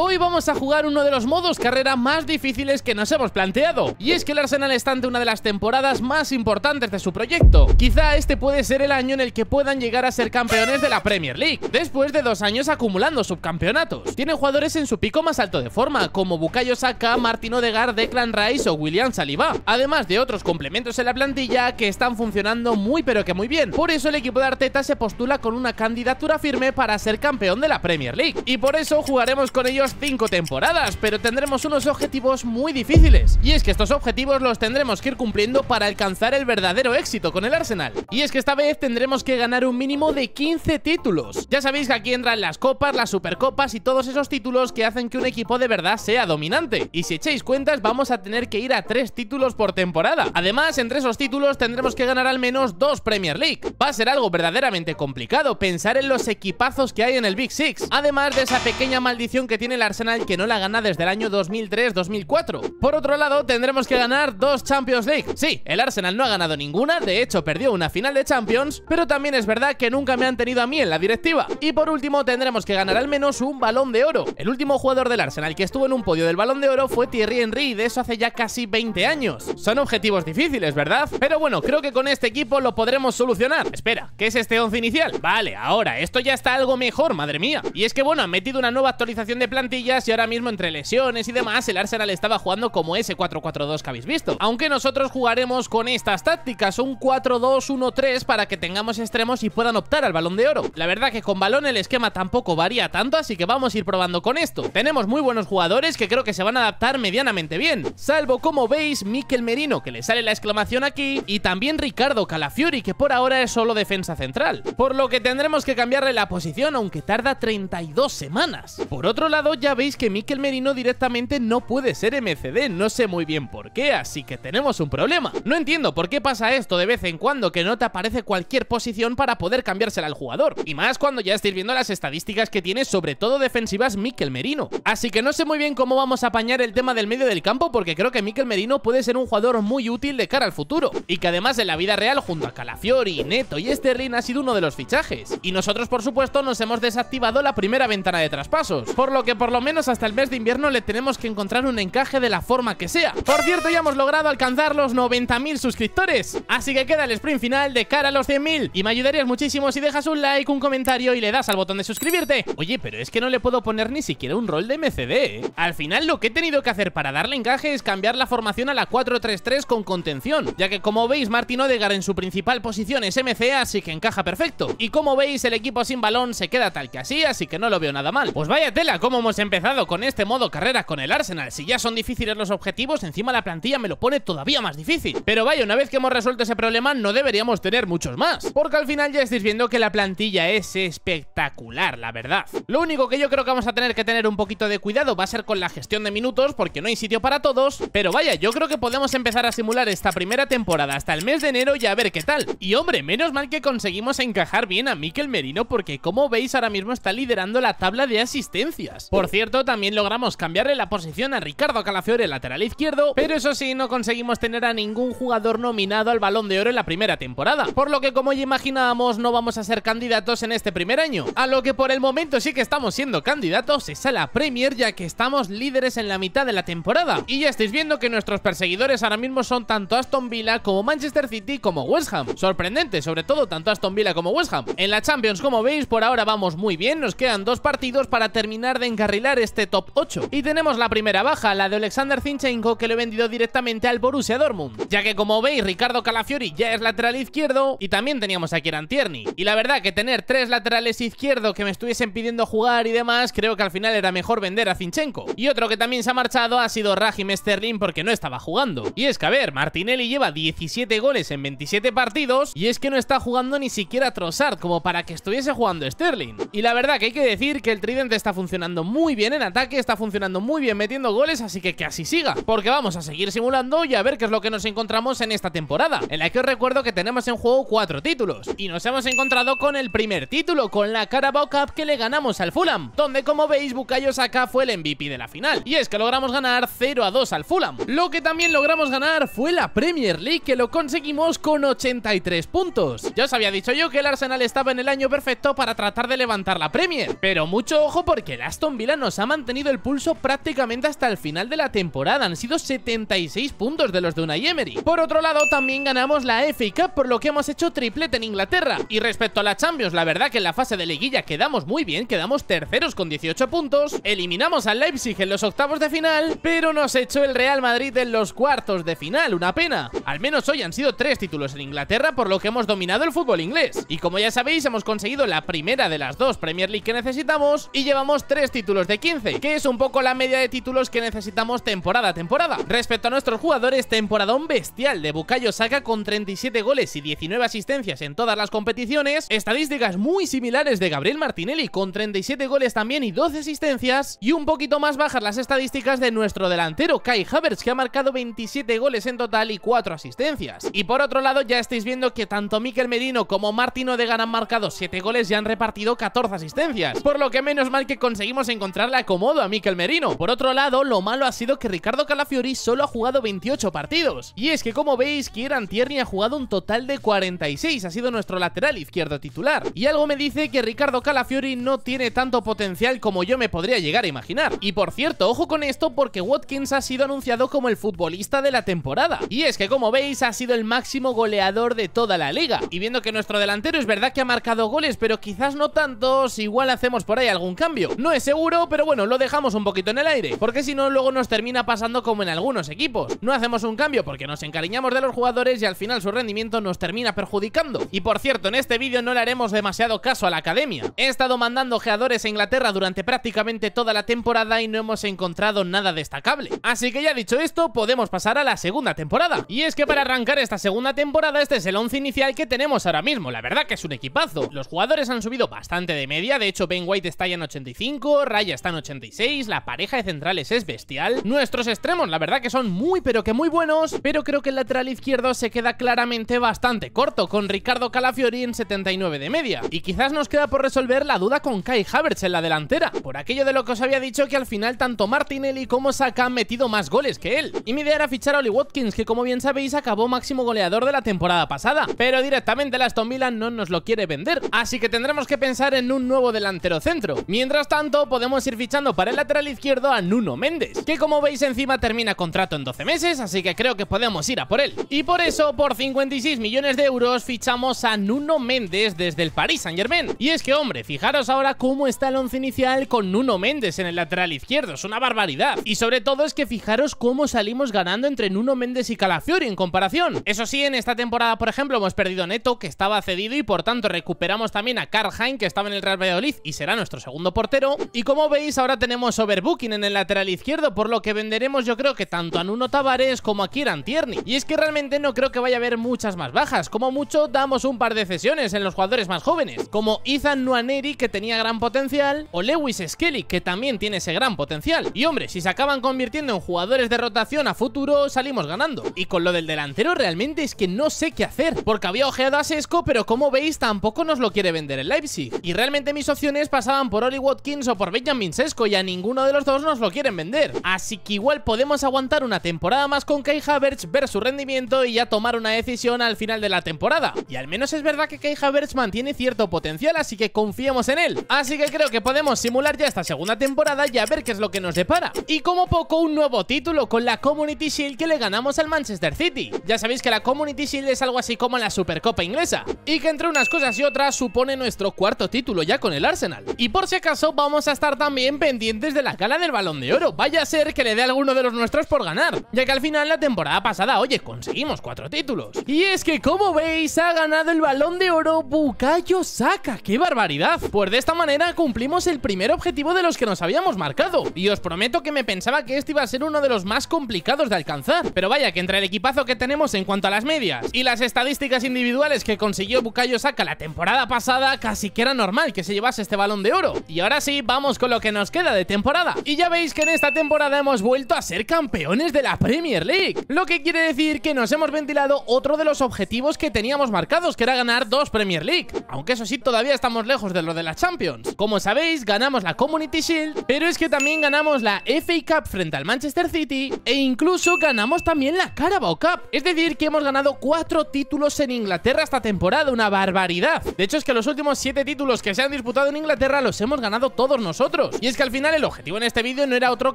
Hoy vamos a jugar uno de los modos carrera más difíciles que nos hemos planteado, y es que el Arsenal está ante una de las temporadas más importantes de su proyecto. Quizá este puede ser el año en el que puedan llegar a ser campeones de la Premier League, después de dos años acumulando subcampeonatos. Tienen jugadores en su pico más alto de forma, como Bukayo Saka, Martin Odegaard, Declan Rice o William Saliba, además de otros complementos en la plantilla que están funcionando muy pero que muy bien. Por eso el equipo de Arteta se postula con una candidatura firme para ser campeón de la Premier League, y por eso jugaremos con ellos cinco temporadas, pero tendremos unos objetivos muy difíciles. Y es que estos objetivos los tendremos que ir cumpliendo para alcanzar el verdadero éxito con el Arsenal. Y es que esta vez tendremos que ganar un mínimo de 15 títulos. Ya sabéis que aquí entran las copas, las supercopas y todos esos títulos que hacen que un equipo de verdad sea dominante. Y si echáis cuentas vamos a tener que ir a 3 títulos por temporada. Además, entre esos títulos tendremos que ganar al menos 2 Premier League. Va a ser algo verdaderamente complicado pensar en los equipazos que hay en el Big Six. Además de esa pequeña maldición que tiene el Arsenal que no la gana desde el año 2003-2004. Por otro lado, tendremos que ganar dos Champions League. Sí, el Arsenal no ha ganado ninguna, de hecho perdió una final de Champions, pero también es verdad que nunca me han tenido a mí en la directiva. Y por último, tendremos que ganar al menos un Balón de Oro. El último jugador del Arsenal que estuvo en un podio del Balón de Oro fue Thierry Henry, de eso hace ya casi 20 años. Son objetivos difíciles, ¿verdad? Pero bueno, creo que con este equipo lo podremos solucionar. Espera, ¿qué es este once inicial? Vale, ahora, esto ya está algo mejor, madre mía. Y es que bueno, han metido una nueva actualización de y ahora mismo entre lesiones y demás, el Arsenal estaba jugando como ese 4-4-2 que habéis visto. Aunque nosotros jugaremos con estas tácticas, un 4-2-1-3 para que tengamos extremos y puedan optar al balón de oro. La verdad que con balón el esquema tampoco varía tanto, así que vamos a ir probando con esto. Tenemos muy buenos jugadores que creo que se van a adaptar medianamente bien, salvo como veis Mikel Merino, que le sale la exclamación aquí, y también Ricardo Calafiori, que por ahora es solo defensa central. Por lo que tendremos que cambiarle la posición, aunque tarda 32 semanas. Por otro lado, ya veis que Mikel Merino directamente no puede ser MCD, no sé muy bien por qué, así que tenemos un problema. No entiendo por qué pasa esto de vez en cuando que no te aparece cualquier posición para poder cambiársela al jugador, y más cuando ya estáis viendo las estadísticas que tiene sobre todo defensivas Mikel Merino. Así que no sé muy bien cómo vamos a apañar el tema del medio del campo porque creo que Mikel Merino puede ser un jugador muy útil de cara al futuro, y que además en la vida real junto a Calafiori, Neto y Sterling ha sido uno de los fichajes. Y nosotros por supuesto nos hemos desactivado la primera ventana de traspasos, por lo que por lo menos hasta el mes de invierno le tenemos que encontrar un encaje de la forma que sea. Por cierto, ya hemos logrado alcanzar los 90.000 suscriptores, así que queda el sprint final de cara a los 100.000. Y me ayudarías muchísimo si dejas un like, un comentario y le das al botón de suscribirte. Oye, pero es que no le puedo poner ni siquiera un rol de MCD, ¿eh? Al final lo que he tenido que hacer para darle encaje es cambiar la formación a la 4-3-3 con contención, ya que como veis Martin Odegaard en su principal posición es MC, así que encaja perfecto. Y como veis el equipo sin balón se queda tal que así, así que no lo veo nada mal. Pues vaya tela, cómo hemos empezado con este modo carrera con el Arsenal. Si ya son difíciles los objetivos, encima la plantilla me lo pone todavía más difícil. Pero vaya, una vez que hemos resuelto ese problema, no deberíamos tener muchos más. Porque al final ya estáis viendo que la plantilla es espectacular, la verdad. Lo único que yo creo que vamos a tener que tener un poquito de cuidado va a ser con la gestión de minutos, porque no hay sitio para todos. Pero vaya, yo creo que podemos empezar a simular esta primera temporada hasta el mes de enero y a ver qué tal. Y hombre, menos mal que conseguimos encajar bien a Mikel Merino, porque como veis ahora mismo está liderando la tabla de asistencias. Por cierto, también logramos cambiarle la posición a Ricardo Calafiore, lateral izquierdo, pero eso sí, no conseguimos tener a ningún jugador nominado al Balón de Oro en la primera temporada, por lo que como ya imaginábamos no vamos a ser candidatos en este primer año, a lo que por el momento sí que estamos siendo candidatos es a la Premier ya que estamos líderes en la mitad de la temporada, y ya estáis viendo que nuestros perseguidores ahora mismo son tanto Aston Villa como Manchester City como West Ham, sorprendente, sobre todo tanto Aston Villa como West Ham. En la Champions, como veis, por ahora vamos muy bien, nos quedan dos partidos para terminar de encarrilar este top 8, y tenemos la primera baja, la de Alexander Zinchenko que lo he vendido directamente al Borussia Dortmund, ya que como veis Ricardo Calafiori ya es lateral izquierdo y también teníamos a Kieran Tierney. Y la verdad que tener tres laterales izquierdo que me estuviesen pidiendo jugar y demás, creo que al final era mejor vender a Zinchenko. Y otro que también se ha marchado ha sido Raheem Sterling porque no estaba jugando. Y es que a ver, Martinelli lleva 17 goles en 27 partidos y es que no está jugando ni siquiera Trossard como para que estuviese jugando Sterling. Y la verdad que hay que decir que el tridente está funcionando muy bien en ataque, está funcionando muy bien metiendo goles, así que que así siga, porque vamos a seguir simulando y a ver qué es lo que nos encontramos en esta temporada, en la que os recuerdo que tenemos en juego cuatro títulos, y nos hemos encontrado con el primer título, con la Carabao Cup que le ganamos al Fulham, donde como veis Bukayo Saka fue el MVP de la final, y es que logramos ganar 0 a 2 al Fulham. Lo que también logramos ganar fue la Premier League, que lo conseguimos con 83 puntos. Ya os había dicho yo que el Arsenal estaba en el año perfecto para tratar de levantar la Premier, pero mucho ojo porque el Aston Villa Nos ha mantenido el pulso prácticamente hasta el final de la temporada. Han sido 76 puntos de los de Unai Emery. Por otro lado, también ganamos la FA Cup, por lo que hemos hecho triplete en Inglaterra. Y respecto a la Champions, la verdad que en la fase de liguilla quedamos muy bien, quedamos terceros con 18 puntos, eliminamos al Leipzig en los octavos de final, pero nos echó el Real Madrid en los cuartos de final, una pena. Al menos hoy han sido tres títulos en Inglaterra, por lo que hemos dominado el fútbol inglés. Y como ya sabéis, hemos conseguido la primera de las dos Premier League que necesitamos y llevamos tres títulos de 15, que es un poco la media de títulos que necesitamos temporada a temporada. Respecto a nuestros jugadores, temporadón bestial de Bukayo Saka con 37 goles y 19 asistencias en todas las competiciones, estadísticas muy similares de Gabriel Martinelli con 37 goles también y 12 asistencias, y un poquito más bajas las estadísticas de nuestro delantero Kai Havertz que ha marcado 27 goles en total y 4 asistencias. Y por otro lado ya estáis viendo que tanto Mikel Merino como Martino de han marcado 7 goles y han repartido 14 asistencias, por lo que menos mal que conseguimos encontrarle acomodo a Mikel Merino. Por otro lado, lo malo ha sido que Ricardo Calafiori solo ha jugado 28 partidos, y es que como veis, Kieran Tierney ha jugado un total de 46, ha sido nuestro lateral izquierdo titular, y algo me dice que Ricardo Calafiori no tiene tanto potencial como yo me podría llegar a imaginar. Y por cierto, ojo con esto porque Watkins ha sido anunciado como el futbolista de la temporada, y es que como veis ha sido el máximo goleador de toda la liga, y viendo que nuestro delantero es verdad que ha marcado goles, pero quizás no tantos, igual hacemos por ahí algún cambio. No es seguro, pero bueno, lo dejamos un poquito en el aire, porque si no luego nos termina pasando como en algunos equipos. No hacemos un cambio porque nos encariñamos de los jugadores y al final su rendimiento nos termina perjudicando. Y por cierto, en este vídeo no le haremos demasiado caso a la academia. He estado mandando ojeadores a Inglaterra durante prácticamente toda la temporada y no hemos encontrado nada destacable. Así que ya dicho esto, podemos pasar a la segunda temporada. Y es que para arrancar esta segunda temporada, este es el once inicial que tenemos ahora mismo. La verdad que es un equipazo. Los jugadores han subido bastante de media, de hecho Ben White está ya en 85, Raya está en 86, la pareja de centrales es bestial. Nuestros extremos, la verdad que son muy pero que muy buenos, pero creo que el lateral izquierdo se queda claramente bastante corto, con Ricardo Calafiori en 79 de media. Y quizás nos queda por resolver la duda con Kai Havertz en la delantera, por aquello de lo que os había dicho que al final tanto Martinelli como Saka han metido más goles que él. Y mi idea era fichar a Oli Watkins, que como bien sabéis acabó máximo goleador de la temporada pasada, pero directamente el Aston Villa no nos lo quiere vender, así que tendremos que pensar en un nuevo delantero centro. Mientras tanto, podemos ir fichando para el lateral izquierdo a Nuno Méndez, que como veis encima termina contrato en 12 meses, así que creo que podemos ir a por él. Y por eso, por 56 millones de euros, fichamos a Nuno Méndez desde el Paris Saint Germain. Y es que, hombre, fijaros ahora cómo está el once inicial con Nuno Méndez en el lateral izquierdo, es una barbaridad. Y sobre todo es que fijaros cómo salimos ganando entre Nuno Méndez y Calafiori en comparación. Eso sí, en esta temporada, por ejemplo, hemos perdido Neto, que estaba cedido y por tanto recuperamos también a Karl que estaba en el Real Valladolid y será nuestro segundo portero. Y como veis, ahora tenemos overbooking en el lateral izquierdo, por lo que venderemos yo creo que tanto a Nuno Tavares como a Kieran Tierney. Y es que realmente no creo que vaya a haber muchas más bajas, como mucho damos un par de cesiones en los jugadores más jóvenes, como Ethan Nuaneri, que tenía gran potencial, o Lewis Skelly, que también tiene ese gran potencial. Y hombre, si se acaban convirtiendo en jugadores de rotación a futuro, salimos ganando. Y con lo del delantero realmente es que no sé qué hacer, porque había ojeado a Sesco, pero como veis tampoco nos lo quiere vender el Leipzig. Y realmente mis opciones pasaban por Oli Watkins o por Benjamin Sesco y a ninguno de los dos nos lo quieren vender. Así que igual podemos aguantar una temporada más con Kai Havertz, ver su rendimiento y ya tomar una decisión al final de la temporada. Y al menos es verdad que Kai Havertz mantiene cierto potencial, así que confiamos en él. Así que creo que podemos simular ya esta segunda temporada y a ver qué es lo que nos depara. Y como poco un nuevo título con la Community Shield que le ganamos al Manchester City. Ya sabéis que la Community Shield es algo así como la Supercopa inglesa y que entre unas cosas y otras supone nuestro cuarto título ya con el Arsenal. Y por si acaso vamos a estar también pendientes de la gala del Balón de Oro. Vaya a ser que le dé alguno de los nuestros por ganar, ya que al final la temporada pasada, oye, conseguimos cuatro títulos. Y es que como veis ha ganado el Balón de Oro Bukayo Saka. ¡Qué barbaridad! Pues de esta manera cumplimos el primer objetivo de los que nos habíamos marcado. Y os prometo que me pensaba que este iba a ser uno de los más complicados de alcanzar. Pero vaya que entre el equipazo que tenemos en cuanto a las medias y las estadísticas individuales que consiguió Bukayo Saka la temporada pasada, casi que era normal que se llevase este balón de oro. Y ahora sí, vamos lo que nos queda de temporada. Y ya veis que en esta temporada hemos vuelto a ser campeones de la Premier League. Lo que quiere decir que nos hemos ventilado otro de los objetivos que teníamos marcados, que era ganar dos Premier League. Aunque eso sí, todavía estamos lejos de lo de la Champions. Como sabéis, ganamos la Community Shield, pero es que también ganamos la FA Cup frente al Manchester City e incluso ganamos también la Carabao Cup. Es decir, que hemos ganado cuatro títulos en Inglaterra esta temporada, una barbaridad. De hecho, es que los últimos siete títulos que se han disputado en Inglaterra los hemos ganado todos nosotros Y es que al final el objetivo en este vídeo no era otro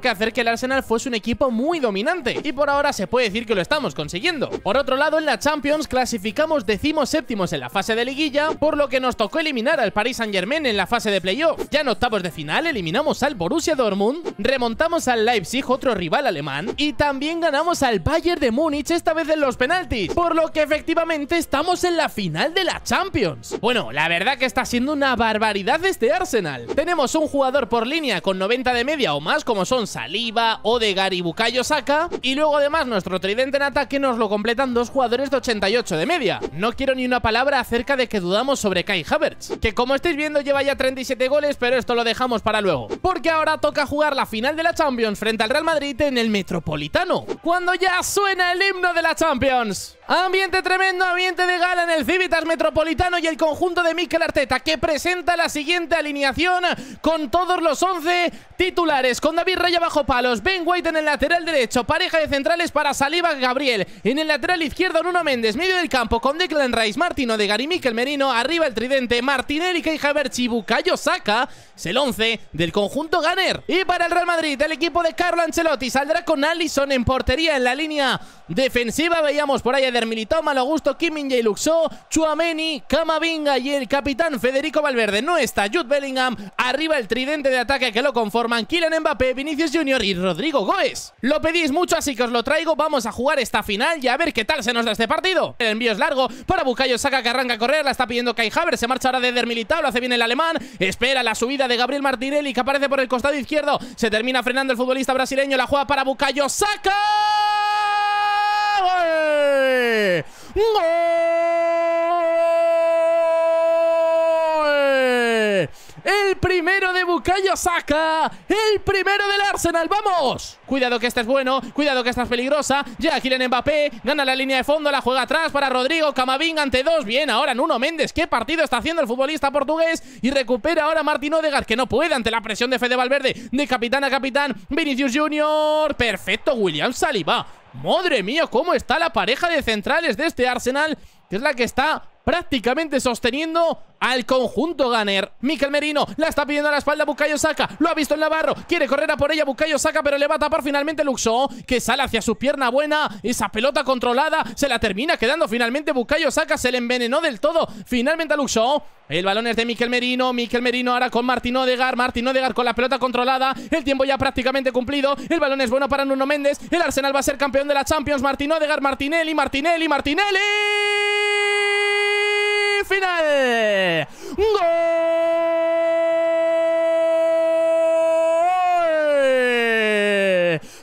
que hacer que el Arsenal fuese un equipo muy dominante, y por ahora se puede decir que lo estamos consiguiendo. Por otro lado, en la Champions clasificamos decimos séptimos en la fase de liguilla, por lo que nos tocó eliminar al Paris Saint Germain en la fase de playoff. Ya en octavos de final eliminamos al Borussia Dortmund, remontamos al Leipzig, otro rival alemán, y también ganamos al Bayern de Múnich, esta vez en los penaltis, por lo que efectivamente estamos en la final de la Champions. Bueno, la verdad que está siendo una barbaridad este Arsenal. Tenemos un jugador por línea con 90 de media o más, como son Saliba, Odegar y Bukayo Saka, y luego además nuestro tridente en ataque nos lo completan dos jugadores de 88 de media. No quiero ni una palabra acerca de que dudamos sobre Kai Havertz, que como estáis viendo lleva ya 37 goles, pero esto lo dejamos para luego. Porque ahora toca jugar la final de la Champions frente al Real Madrid en el Metropolitano, cuando ya suena el himno de la Champions. Ambiente tremendo, ambiente de gala en el Civitas Metropolitano y el conjunto de Mikel Arteta que presenta la siguiente alineación con los 11 titulares, con David Raya bajo palos, Ben White en el lateral derecho, pareja de centrales para Saliba Gabriel, en el lateral izquierdo Nuno Méndez, medio del campo con Declan Rice, Martino de Gary Mikel Merino, arriba el tridente Martinelli, y Bukayo Saka, es el 11 del conjunto Gunner. Y para el Real Madrid, el equipo de Carlo Ancelotti saldrá con Allison en portería en la línea defensiva, veíamos por ahí Eder Militao, Malogusto, Kim Min Luxo, Chuameni, Camavinga y el capitán Federico Valverde. No está Jude Bellingham. Arriba el tridente de ataque que lo conforman Kylian Mbappé, Vinicius Junior y Rodrigo Goes. Lo pedís mucho, así que os lo traigo. Vamos a jugar esta final y a ver qué tal se nos da este partido. El envío es largo para Bukayo Saka que arranca a correr. La está pidiendo Kai Havertz. Se marcha ahora de Eder Militao. Lo hace bien el alemán. Espera la subida de Gabriel Martinelli que aparece por el costado izquierdo. Se termina frenando el futbolista brasileño. La juega para Bukayo Saka. ¡Gol! El primero de Bukayo Saka. El primero del Arsenal. ¡Vamos! Cuidado que esta es bueno. Cuidado que esta es peligrosa. Ya Kylian Mbappé. Gana la línea de fondo. La juega atrás para Rodrigo. Camavinga ante dos. Bien, ahora Nuno Méndez. ¿Qué partido está haciendo el futbolista portugués? Y recupera ahora Martín Odegaard, que no puede ante la presión de Fede Valverde. De capitán a capitán. Vinicius Junior. Perfecto. William Saliba. Madre mía, cómo está la pareja de centrales de este Arsenal, que es la que está prácticamente sosteniendo al conjunto Gunner. Mikel Merino la está pidiendo a la espalda Bukayo Saka. Lo ha visto el Navarro. Quiere correr a por ella Bukayo Saka, pero le va a tapar finalmente Luxo, que sale hacia su pierna buena. Esa pelota controlada se la termina quedando finalmente Bukayo Saka. Se le envenenó del todo finalmente a Luxo. El balón es de Mikel Merino. Mikel Merino ahora con Martín Odegar. Martín Odegar con la pelota controlada. El tiempo ya prácticamente cumplido. El balón es bueno para Nuno Méndez. El Arsenal va a ser campeón de la Champions. Martín Odegar, Martinelli, Martinelli, Martinelli final. ¡Gol!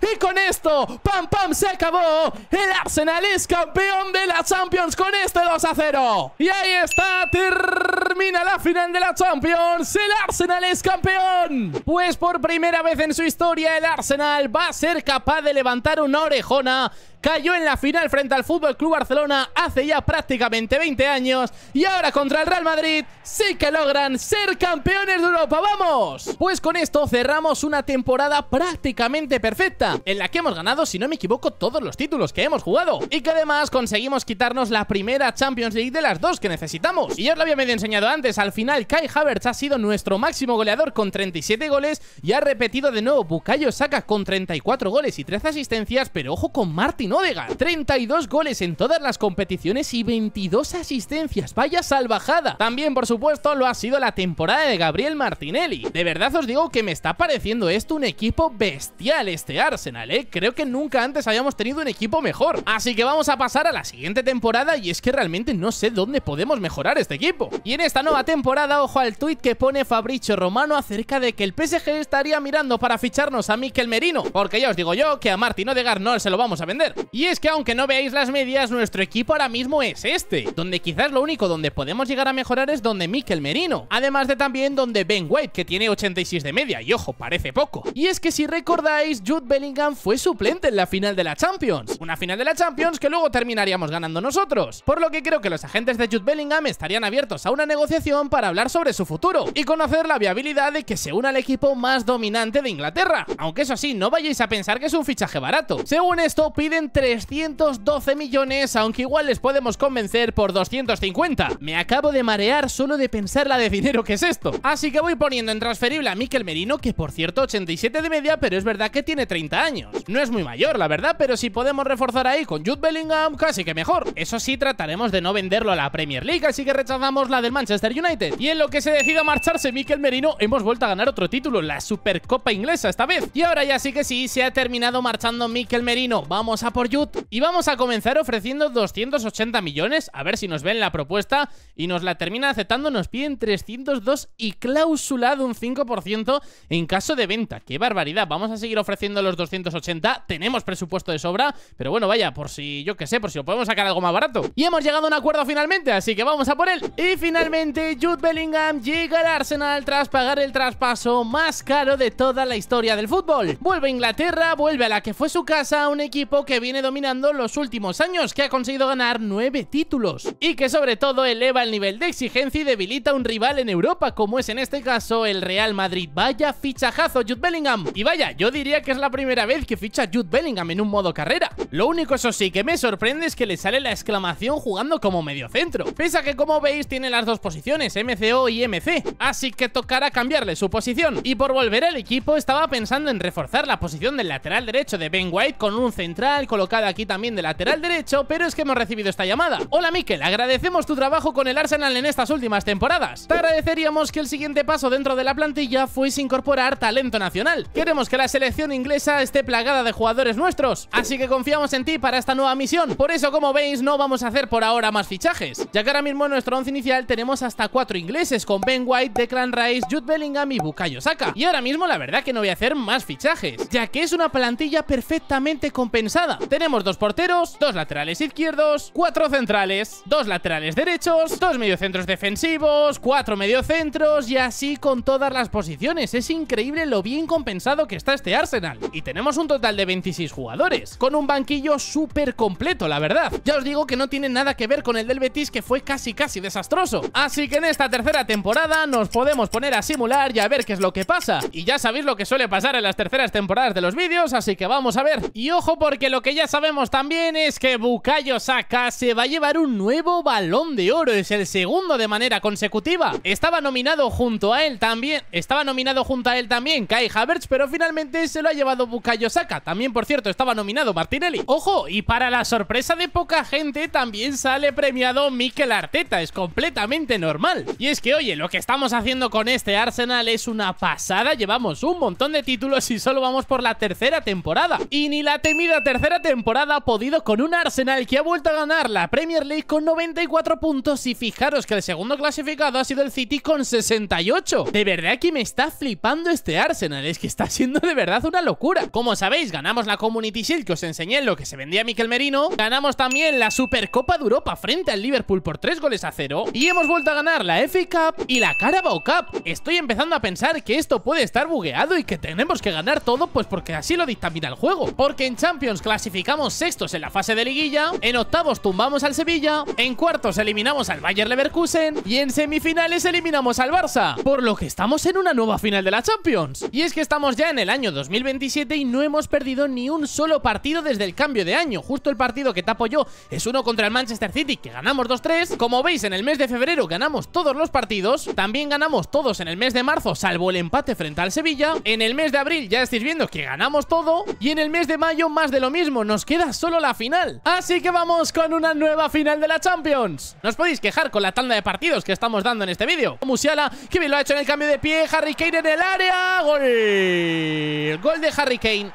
Y con esto, pam pam, se acabó. El Arsenal es campeón de la Champions con este 2 a 0. Y ahí está, termina la final de la Champions. El Arsenal es campeón. Pues por primera vez en su historia, el Arsenal va a ser capaz de levantar una orejona cayó en la final frente al Fútbol Club Barcelona hace ya prácticamente 20 años y ahora contra el Real Madrid sí que logran ser campeones de Europa. ¡Vamos! Pues con esto cerramos una temporada prácticamente perfecta en la que hemos ganado, si no me equivoco, todos los títulos que hemos jugado y que además conseguimos quitarnos la primera Champions League de las dos que necesitamos. Y ya os lo había medio enseñado antes, al final Kai Havertz ha sido nuestro máximo goleador con 37 goles y ha repetido de nuevo Bukayo Saka con 34 goles y 13 asistencias, pero ojo con Martin Odegaard. 32 goles en todas las competiciones y 22 asistencias. Vaya salvajada. También, por supuesto, lo ha sido la temporada de Gabriel Martinelli. De verdad os digo que me está pareciendo esto un equipo bestial este Arsenal, ¿eh? Creo que nunca antes habíamos tenido un equipo mejor. Así que vamos a pasar a la siguiente temporada y es que realmente no sé dónde podemos mejorar este equipo. Y en esta nueva temporada, ojo al tuit que pone Fabricio Romano acerca de que el PSG estaría mirando para ficharnos a Mikel Merino. Porque ya os digo yo que a Martin Odegaard no se lo vamos a vender. Y es que aunque no veáis las medias, nuestro equipo ahora mismo es este, donde quizás lo único donde podemos llegar a mejorar es donde Mikel Merino, además de también donde Ben White, que tiene 86 de media, y ojo, parece poco. Y es que si recordáis, Jude Bellingham fue suplente en la final de la Champions, una final de la Champions que luego terminaríamos ganando nosotros, por lo que creo que los agentes de Jude Bellingham estarían abiertos a una negociación para hablar sobre su futuro y conocer la viabilidad de que se una al equipo más dominante de Inglaterra, aunque eso sí, no vayáis a pensar que es un fichaje barato. Según esto, piden 312 millones, aunque igual les podemos convencer por 250. Me acabo de marear solo de pensar la de dinero que es esto. Así que voy poniendo en transferible a Mikel Merino, que por cierto 87 de media, pero es verdad que tiene 30 años. No es muy mayor, la verdad, pero si podemos reforzar ahí con Jude Bellingham, casi que mejor. Eso sí, trataremos de no venderlo a la Premier League, así que rechazamos la del Manchester United. Y en lo que se decida marcharse Mikel Merino, hemos vuelto a ganar otro título, la Supercopa Inglesa esta vez. Y ahora ya sí que sí, se ha terminado marchando Mikel Merino. Vamos a por Jude y vamos a comenzar ofreciendo 280 millones, a ver si nos ven la propuesta y nos la termina aceptando, nos piden 302 y clausulado un 5% en caso de venta. ¡Qué barbaridad! Vamos a seguir ofreciendo los 280, tenemos presupuesto de sobra, pero bueno, vaya, por si, yo qué sé, por si lo podemos sacar algo más barato. Y hemos llegado a un acuerdo finalmente, así que vamos a por él. Y finalmente, Jude Bellingham llega al Arsenal tras pagar el traspaso más caro de toda la historia del fútbol. Vuelve a Inglaterra, vuelve a la que fue su casa, un equipo que viene dominando los últimos años, que ha conseguido ganar nueve títulos. Y que sobre todo eleva el nivel de exigencia y debilita a un rival en Europa, como es en este caso el Real Madrid. Vaya fichajazo Jude Bellingham. Y vaya, yo diría que es la primera vez que ficha Jude Bellingham en un modo carrera. Lo único eso sí que me sorprende es que le sale la exclamación jugando como mediocentro. Pese a que como veis tiene las dos posiciones, MCO y MC. Así que tocará cambiarle su posición. Y por volver al equipo estaba pensando en reforzar la posición del lateral derecho de Ben White con un central colocado aquí también de lateral derecho, pero es que hemos recibido esta llamada. Hola Mikel, agradecemos tu trabajo con el Arsenal en estas últimas temporadas. Te agradeceríamos que el siguiente paso dentro de la plantilla fuese incorporar talento nacional. Queremos que la selección inglesa esté plagada de jugadores nuestros, así que confiamos en ti para esta nueva misión. Por eso, como veis, no vamos a hacer por ahora más fichajes, ya que ahora mismo en nuestro once inicial tenemos hasta cuatro ingleses con Ben White, Declan Rice, Jude Bellingham y Bukayo Saka. Y ahora mismo la verdad que no voy a hacer más fichajes, ya que es una plantilla perfectamente compensada. Tenemos dos porteros, dos laterales izquierdos, cuatro centrales, dos laterales derechos, dos mediocentros defensivos, cuatro mediocentros y así con todas las posiciones. Es increíble lo bien compensado que está este Arsenal. Y tenemos un total de 26 jugadores, con un banquillo súper completo, la verdad. Ya os digo que no tiene nada que ver con el del Betis, que fue casi casi desastroso. Así que en esta tercera temporada nos podemos poner a simular y a ver qué es lo que pasa. Y ya sabéis lo que suele pasar en las terceras temporadas de los vídeos, así que vamos a ver. Y ojo porque lo que ya sabemos también es que Bukayo Saka se va a llevar un nuevo balón de oro, es el segundo de manera consecutiva. Estaba nominado junto a él también, estaba nominado junto a él también Kai Havertz, pero finalmente se lo ha llevado Bukayo Saka. También, por cierto, estaba nominado Martinelli. Ojo, y para la sorpresa de poca gente, también sale premiado Mikel Arteta. Es completamente normal. Y es que, oye, lo que estamos haciendo con este Arsenal es una pasada. Llevamos un montón de títulos y solo vamos por la tercera temporada. Y ni la temida tercera temporada ha podido con un Arsenal que ha vuelto a ganar la Premier League con 94 puntos. Y fijaros que el segundo clasificado ha sido el City con 68. De verdad que me está flipando este Arsenal. Es que está siendo de verdad una locura. Como sabéis, ganamos la Community Shield que os enseñé en lo que se vendía Mikel Merino. Ganamos también la Supercopa de Europa frente al Liverpool por 3 goles a 0. Y hemos vuelto a ganar la FA Cup y la Carabao Cup. Estoy empezando a pensar que esto puede estar bugueado y que tenemos que ganar todo pues porque así lo dictamina el juego. Porque en Champions clasificamos sextos en la fase de liguilla, en octavos tumbamos al Sevilla, en cuartos eliminamos al Bayer Leverkusen y en semifinales eliminamos al Barça. Por lo que estamos en una nueva final de la Champions. Y es que estamos ya en el año 2027 y no hemos perdido ni un solo partido desde el cambio de año. Justo el partido que tapo yo es uno contra el Manchester City que ganamos 2-3. Como veis en el mes de febrero ganamos todos los partidos. También ganamos todos en el mes de marzo salvo el empate frente al Sevilla. En el mes de abril ya estáis viendo que ganamos todo. Y en el mes de mayo más de lo mismo. Nos queda solo la final. Así que vamos con una nueva final de la Champions. No os podéis quejar con la tanda de partidos que estamos dando en este vídeo. Musiala, que bien lo ha hecho en el cambio de pie. Harry Kane en el área. Gol. Gol de Harry Kane.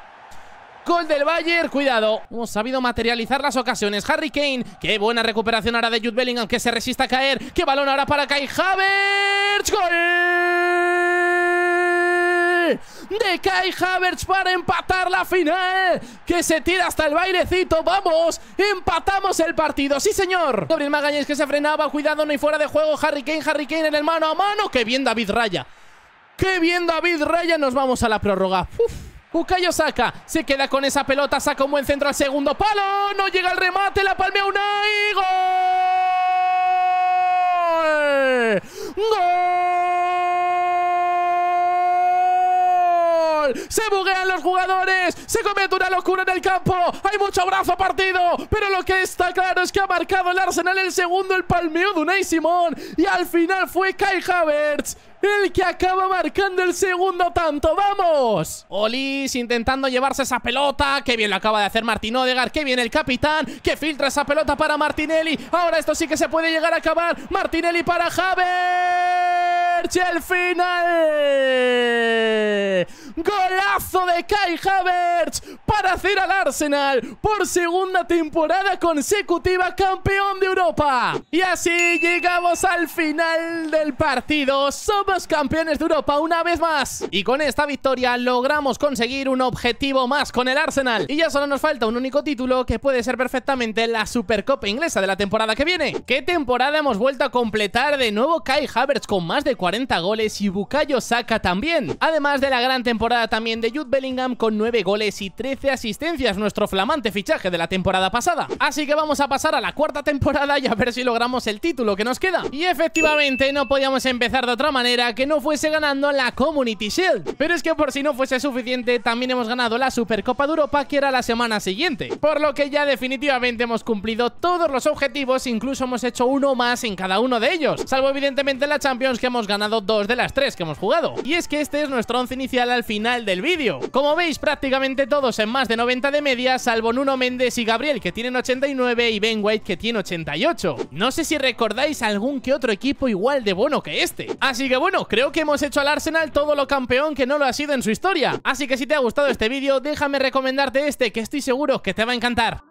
Gol del Bayern, cuidado Hemos sabido materializar las ocasiones Harry Kane, qué buena recuperación ahora de Jude Bellingham Que se resista a caer, qué balón ahora para Kai Havertz ¡Gol! De Kai Havertz para empatar la final. Que se tira hasta el bailecito. ¡Vamos! Empatamos el partido. ¡Sí, señor! Gabriel Magallanes que se frenaba. Cuidado, no hay fuera de juego. Harry Kane, Harry Kane en el mano a mano. ¡Qué bien David Raya! ¡Qué bien David Raya! Nos vamos a la prórroga. Uf. Bukayo saca, se queda con esa pelota, saca un buen centro al segundo palo, no llega el remate, la palmea Unai, ¡Gol! ¡Gol! Se buguean los jugadores. Se comete una locura en el campo. Hay mucho brazo partido. Pero lo que está claro es que ha marcado el Arsenal el segundo, el palmeo de Unai Simón. Y al final fue Kai Havertz el que acaba marcando el segundo tanto. ¡Vamos! Olis intentando llevarse esa pelota. Qué bien lo acaba de hacer Martín Odegar. Qué bien el capitán que filtra esa pelota para Martinelli. Ahora esto sí que se puede llegar a acabar. Martinelli para Havertz. El final. Golazo de Kai Havertz para hacer al Arsenal por segunda temporada consecutiva campeón de Europa. Y así llegamos al final del partido. Somos campeones de Europa una vez más. Y con esta victoria logramos conseguir un objetivo más con el Arsenal. Y ya solo nos falta un único título que puede ser perfectamente la Supercopa inglesa de la temporada que viene. ¿Qué temporada hemos vuelto a completar? De nuevo Kai Havertz con más de 40 goles y Bukayo Saka también. Además de la gran temporada también de Jude Bellingham con 9 goles y 13 asistencias, nuestro flamante fichaje de la temporada pasada. Así que vamos a pasar a la cuarta temporada y a ver si logramos el título que nos queda. Y efectivamente no podíamos empezar de otra manera que no fuese ganando la Community Shield. Pero es que por si no fuese suficiente, también hemos ganado la Supercopa de Europa que era la semana siguiente. Por lo que ya definitivamente hemos cumplido todos los objetivos, incluso hemos hecho uno más en cada uno de ellos. Salvo evidentemente la Champions que hemos ganado dos de las tres que hemos jugado. Y es que este es nuestro once inicial al final del vídeo. Como veis, prácticamente todos en más de 90 de media, salvo Nuno Méndez y Gabriel que tienen 89 y Ben White que tiene 88. No sé si recordáis algún que otro equipo igual de bueno que este. Así que bueno, creo que hemos hecho al Arsenal todo lo campeón que no lo ha sido en su historia. Así que si te ha gustado este vídeo, déjame recomendarte este que estoy seguro que te va a encantar.